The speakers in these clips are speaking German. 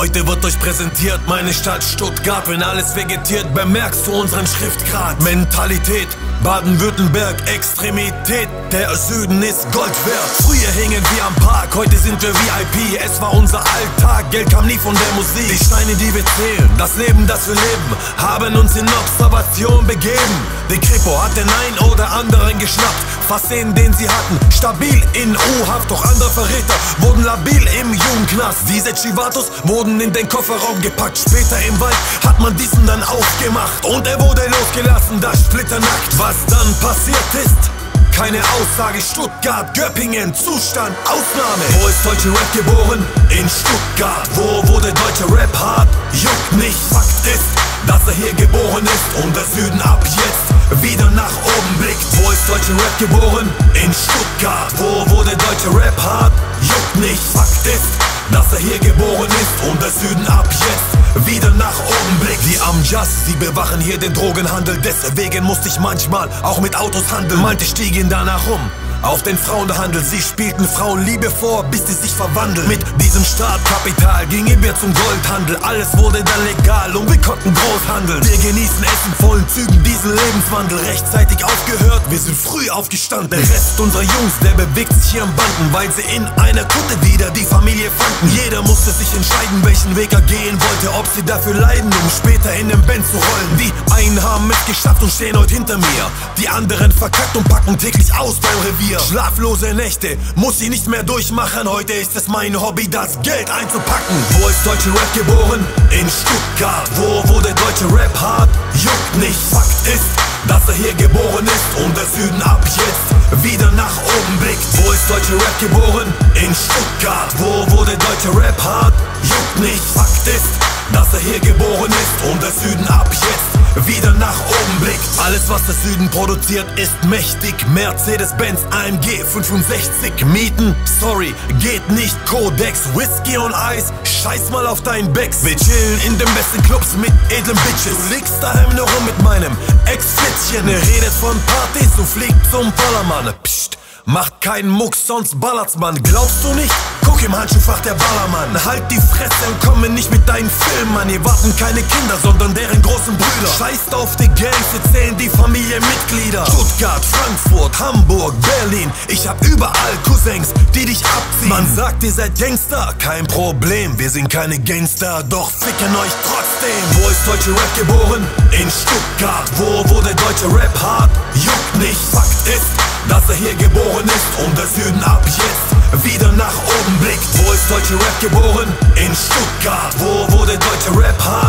Heute wird euch präsentiert meine Stadt Stuttgart. Wenn alles vegetiert, bemerkst du unseren Schriftgrad. Mentalität, Baden-Württemberg, Extremität. Der Süden ist Gold wert. Früher hingen wir am Park, heute sind wir VIP. Es war unser Alltag, Geld kam nie von der Musik. Die Steine, die wir zählen, das Leben, das wir leben, haben uns in Observation begeben. Der Kripo hat den einen oder anderen geschnappt, fast den, den sie hatten. Stabil in U-Haft, doch andere Verräter wurden labil im Jugendknast. Diese Chivatos wurden in den Kofferraum gepackt. Später im Wald hat man diesen dann aufgemacht und er wurde losgelassen, da splitternackt. Was dann passiert ist, keine Aussage, Stuttgart, Göppingen, Zustand, Ausnahme. Wo ist deutsche Rap geboren? In Stuttgart. Wo wurde deutsche Rap hart? Juckt nicht, Fakt ist, dass er hier geboren ist und der Süden ab jetzt wieder nach oben blickt. Wo ist deutsche Rap geboren? In Stuttgart. Wo wurde deutsche Rap hart? Juckt nicht, Fakt ist, dass er hier geboren ist und der Süden ab jetzt wieder nach oben blickt. Die Amjas, sie bewachen hier den Drogenhandel, deswegen musste ich manchmal auch mit Autos handeln. Meinte, ich stieg ihn danach um auf den Frauenhandel. Sie spielten Frauenliebe vor, bis sie sich verwandeln. Mit diesem Startkapital gingen wir zum Goldhandel. Alles wurde dann legal und wir konnten groß handeln. Wir genießen Essen vollen Zügen, diesen Lebenswandel. Rechtzeitig aufgehört, wir sind früh aufgestanden. Der Rest unserer Jungs, der bewegt sich hier am Banden, weil sie in einer Kutte wieder die Familie fanden. Jeder musste sich entscheiden, welchen Weg er gehen wollte. Ob sie dafür leiden, um später in den Band zu rollen. Die einen haben es geschafft und stehen heute hinter mir. Die anderen verkackt und packen täglich aus beim Revier. Schlaflose Nächte muss ich nicht mehr durchmachen. Heute ist es mein Hobby, das Geld einzupacken. Wo ist deutsche Rap geboren? In Stuttgart. Wo wurde deutsche Rap hart? Juckt nicht. Fakt ist, dass er hier geboren ist und der Süden ab jetzt wieder nach oben blickt. Wo ist deutsche Rap geboren? In Stuttgart. Wo wurde deutsche Rap hart? Juckt nicht. Fakt ist, dass er hier geboren ist und der Süden ab jetzt wieder nach oben blickt. Alles, was der Süden produziert, ist mächtig. Mercedes-Benz AMG 65 Mieten. Sorry, geht nicht. Codex, Whisky und Eis. Scheiß mal auf deinen Becks. Wir chillen in den besten Clubs mit edlen Bitches. Du liegst daheim nur rum mit meinem Ex-Flittchen. Redet von Partys und fliegt zum Ballermann. Psst. Macht keinen Mucks, sonst ballert's man. Glaubst du nicht? Guck im Handschuhfach der Ballermann. Halt die Fresse und komme nicht mit deinen Filmen an. Hier warten keine Kinder, sondern deren großen Brüder. Scheißt auf die Gangs, wir zählen die Familienmitglieder. Stuttgart, Frankfurt, Hamburg, Berlin. Ich hab überall Cousins, die dich abziehen. Man sagt, ihr seid Gangster, kein Problem. Wir sind keine Gangster, doch ficken euch trotzdem. Wo ist deutsche Rap geboren? In Stuttgart. Wo wurde deutsche Rap hart? Juckt nicht, Fakt ist, dass er hier geboren ist und der Süden ab jetzt wieder nach oben blickt. Wo ist deutsche Rap geboren? In Stuttgart. Wo wurde deutsche Rap hart?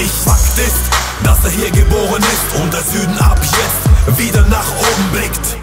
Nicht. Fakt ist, dass er hier geboren ist und der Süden ab jetzt wieder nach oben blickt.